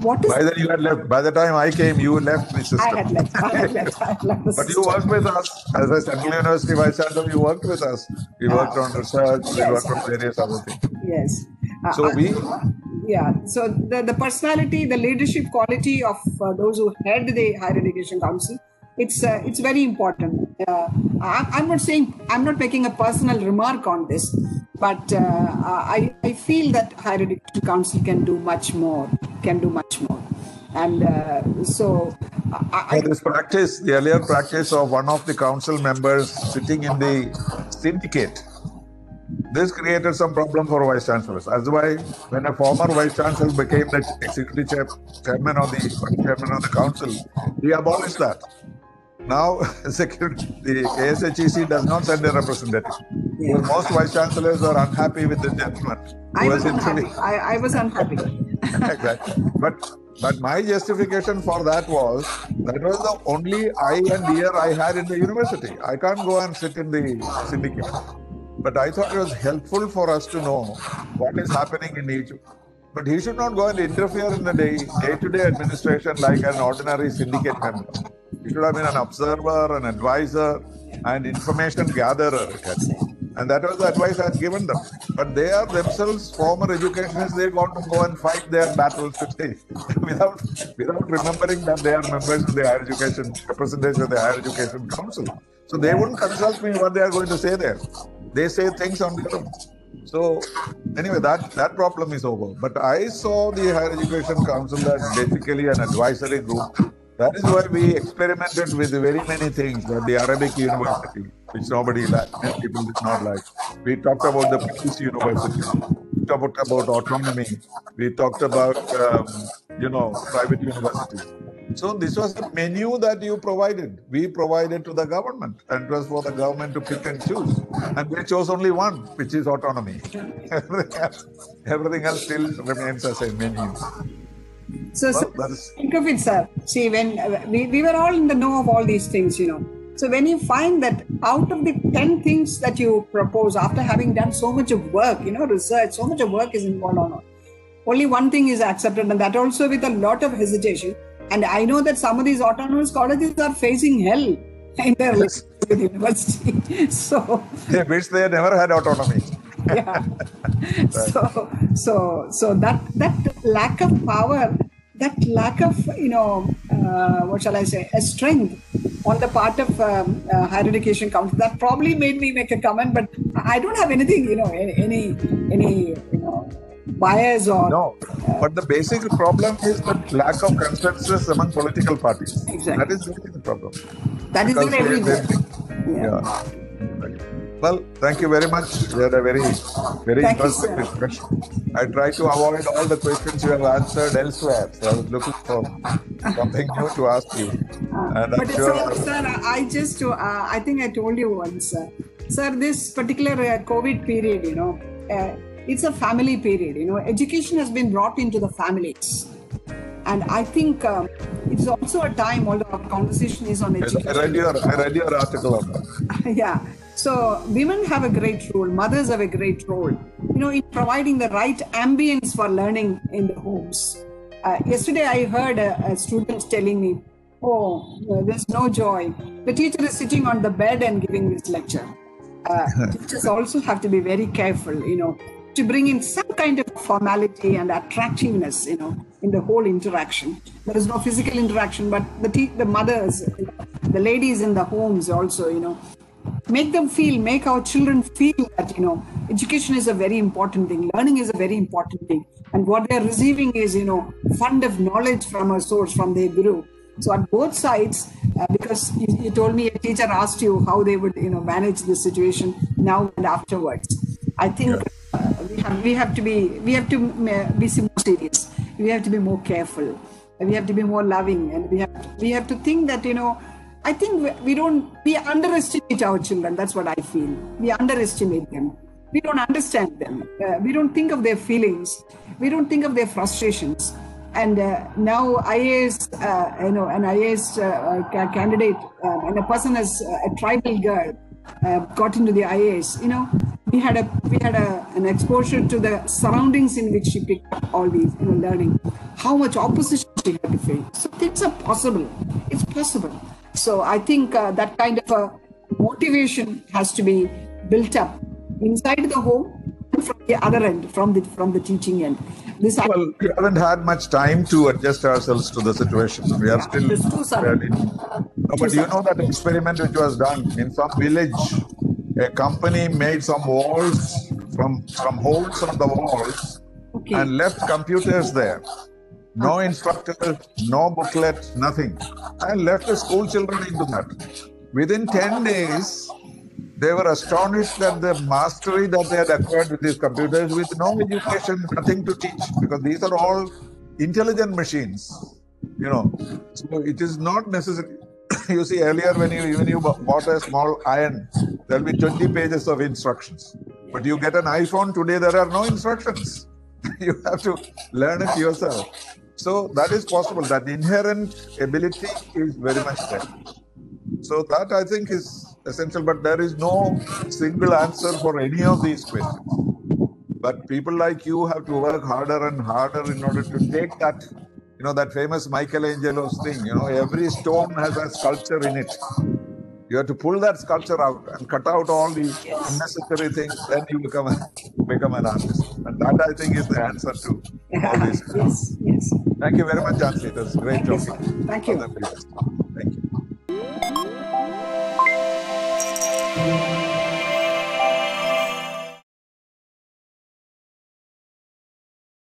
what is by then you had left by the time i came you left the system i had left, I had left, I had left but system. you worked with us as a central university vice chancellor you worked with us we worked uh, on research yes. we worked on various other things yes uh, so we yeah. So the, the personality, the leadership quality of uh, those who head the higher education council, it's uh, it's very important. Uh, I, I'm not saying I'm not making a personal remark on this, but uh, I I feel that higher education council can do much more, can do much more, and uh, so. I, For this practice, the earlier practice of one of the council members sitting in the syndicate, this created some problem for vice chancellors. That's why when a former vice chancellor became the executive chairman of the chairman of the council, he abolished that. Now, [LAUGHS] security, the KSHEC does not send a representative. Most vice chancellors are unhappy with the gentleman. I who was unhappy. I, I was unhappy. [LAUGHS] exactly. But but my justification for that was that was the only eye and ear I had in the university. I can't go and sit in the syndicate. But I thought it was helpful for us to know what is happening in each. But he should not go and interfere in the day day-to-day administration like an ordinary syndicate member. He should have been an observer, an advisor, and information gatherer. it. And that was the advice I had given them. But they are themselves former educationists. They want to go and fight their battles today [LAUGHS] without without remembering that they are members of the higher education representatives of the higher education council. So they wouldn't consult me what they are going to say there. They say things on their own. So anyway, that that problem is over. But I saw the higher education council as basically an advisory group. That is why we experimented with very many things at the Arabic University, which nobody liked, people did not like. We talked about the British University. We talked about autonomy. We talked about, um, you know, private universities. So this was the menu that you provided. We provided to the government, and it was for the government to pick and choose. And we chose only one, which is autonomy. [LAUGHS] everything, else, everything else still remains as a menu. So, so Well, is think of it, sir. See, when uh, we, we were all in the know of all these things, you know. So when you find that out of the 10 things that you propose after having done so much of work, you know, research, so much of work is involved on. Only one thing is accepted, and that also with a lot of hesitation. And I know that some of these autonomous colleges are facing hell in their Yes. [LAUGHS] university. [LAUGHS] So they wish they never had autonomy. [LAUGHS] yeah. So so so that that lack of power, that lack of you know uh, what shall I say, a strength on the part of um, uh, higher education council that probably made me make a comment, but I don't have anything you know any any, you know bias or No, but the basic problem is the lack of consensus among political parties. Exactly. That is really the problem. that is Because they- everywhere. Yeah. yeah. Well, thank you very much. We had a very, very Thank interesting sir. discussion. I tried to avoid all the questions you have answered elsewhere. So I was looking for something new to ask you. I'm But sure. sir, sir, I just, uh, I think I told you once, uh, sir, this particular uh, COVID period, you know, uh, it's a family period. You know, education has been brought into the families, and I think um, it's also a time. Although our conversation is on I education, read your, I read your article on that. [LAUGHS] yeah. So women have a great role. Mothers have a great role. You know, in providing the right ambience for learning in the homes. Uh, yesterday, I heard a, a student telling me, "Oh, uh, there's no joy. The teacher is sitting on the bed and giving this lecture." Uh, [LAUGHS] teachers also have to be very careful. You know, to bring in some kind of formality and attractiveness. You know, in the whole interaction. There is no physical interaction, but the the mothers, the ladies in the homes also. You know, make them feel make our children feel that you know education is a very important thing learning is a very important thing. And what they're receiving is you know fund of knowledge from a source from their guru. So on both sides uh, because you, you told me a teacher asked you how they would you know manage the situation now and afterwards. I think uh, we have we have to be we have to uh, be more serious. We have to be more careful. We have to be more loving. And we have we have to think that you know I think we- don't, we underestimate our children. That's what I feel. We underestimate them. We don't understand them. Uh, we don't think of their feelings. We don't think of their frustrations. And uh, now IAS, uh, you know, an IAS uh, uh, candidate uh, and a person as a tribal girl uh, got into the IAS, you know, we had a we had a, an exposure to the surroundings in which she picked up all these, you know, learning. How much opposition she had to face. So things are possible. It's possible. So I think uh, that kind of a motivation has to be built up inside the home and from the other end, from the from the teaching end. this Well, we haven't had much time to adjust ourselves to the situation. We are still. Sudden. fairly- No, but you know that experiment which was done in some village, a company made some walls from some holes on the walls okay. and left computers there. No instructor, no booklet, nothing. And left the school children into that. Within 10 days, they were astonished at the mastery that they had acquired with these computers with no education, nothing to teach, because these are all intelligent machines. You know, so it is not necessary. [COUGHS] you see, earlier when you when you bought a small iron, there'll be 20 pages of instructions. But you get an iPhone today, there are no instructions. [LAUGHS] you have to learn it yourself. So that is possible. That inherent ability is very much there. So that I think is essential, but there is no single answer for any of these questions. But people like you have to work harder and harder in order to take that, you know, that famous Michelangelo's thing, you know, every stone has a sculpture in it. You have to pull that sculpture out and cut out all the unnecessary things. Then you become a, become an artist. And that I think is the answer to all this. [LAUGHS] yes, yes. Thank you very much, Jancy. It was great Thank. You, Thank you. Thank you.